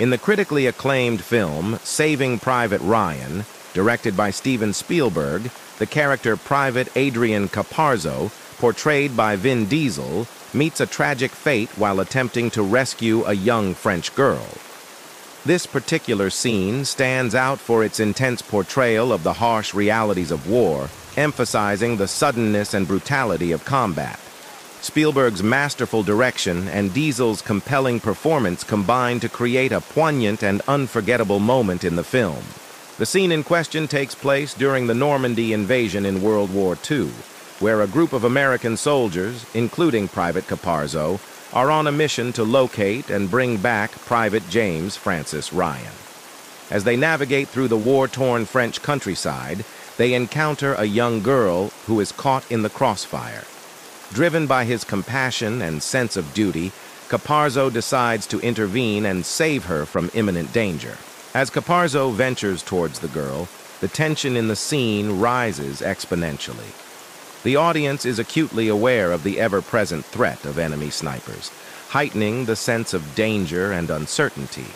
In the critically acclaimed film Saving Private Ryan, directed by Steven Spielberg, the character Private Adrian Caparzo, portrayed by Vin Diesel, meets a tragic fate while attempting to rescue a young French girl. This particular scene stands out for its intense portrayal of the harsh realities of war, emphasizing the suddenness and brutality of combat. Spielberg's masterful direction and Diesel's compelling performance combine to create a poignant and unforgettable moment in the film. The scene in question takes place during the Normandy invasion in World War II, where a group of American soldiers, including Private Caparzo, are on a mission to locate and bring back Private James Francis Ryan. As they navigate through the war-torn French countryside, they encounter a young girl who is caught in the crossfire. Driven by his compassion and sense of duty, Caparzo decides to intervene and save her from imminent danger. As Caparzo ventures towards the girl, the tension in the scene rises exponentially. The audience is acutely aware of the ever-present threat of enemy snipers, heightening the sense of danger and uncertainty.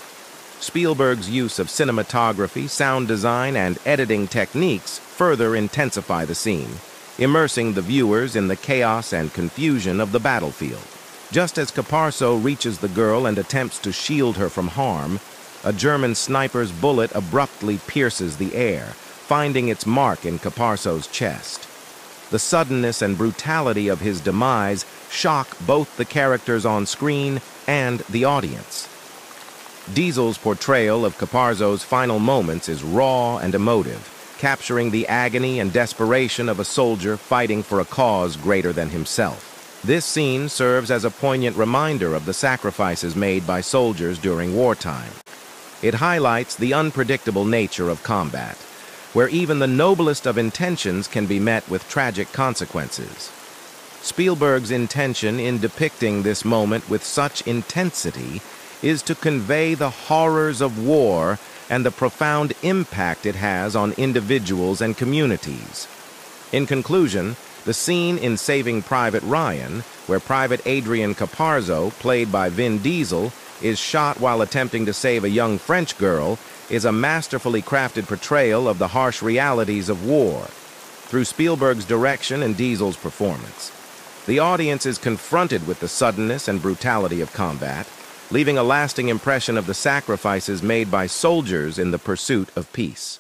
Spielberg's use of cinematography, sound design, and editing techniques further intensify the scene, immersing the viewers in the chaos and confusion of the battlefield. Just as Caparzo reaches the girl and attempts to shield her from harm, a German sniper's bullet abruptly pierces the air, finding its mark in Caparzo's chest. The suddenness and brutality of his demise shock both the characters on screen and the audience. Diesel's portrayal of Caparzo's final moments is raw and emotive, capturing the agony and desperation of a soldier fighting for a cause greater than himself. This scene serves as a poignant reminder of the sacrifices made by soldiers during wartime. It highlights the unpredictable nature of combat, where even the noblest of intentions can be met with tragic consequences. Spielberg's intention in depicting this moment with such intensity is to convey the horrors of war and the profound impact it has on individuals and communities. In conclusion, the scene in Saving Private Ryan, where Private Adrian Caparzo, played by Vin Diesel, is shot while attempting to save a young French girl, is a masterfully crafted portrayal of the harsh realities of war through Spielberg's direction and Diesel's performance. The audience is confronted with the suddenness and brutality of combat, leaving a lasting impression of the sacrifices made by soldiers in the pursuit of peace.